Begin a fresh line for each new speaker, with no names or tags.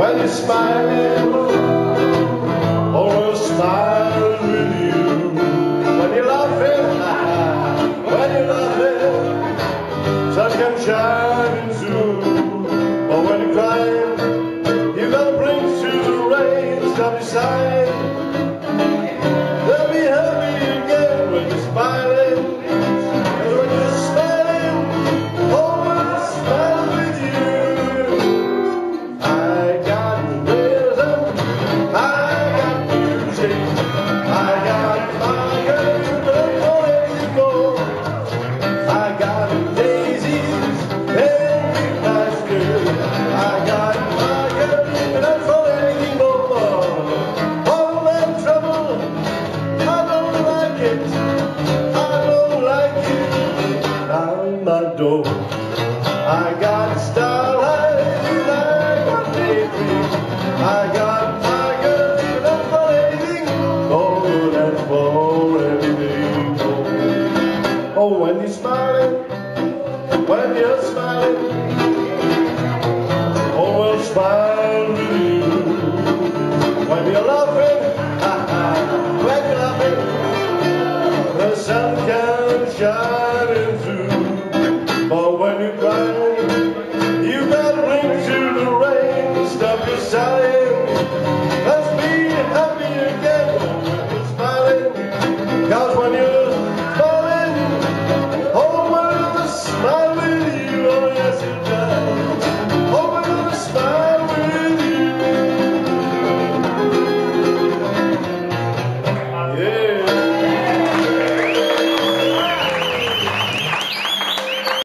When you're smiling, oh, always smiling with you. When you're laughing, when you're laughing, sun can shine soon. But when you're crying, you gotta bring to the rain, stop your sighing. They'll be happy again when you're smiling. Door, I got starlight, I got daydreams, I got fire, and I'm oh, that's for anything. Oh, when you're smiling, when you're smiling, oh, smile with you. When you're laughing, ha ha, when you're laughing, the sun gotta the rain, stop your sighing.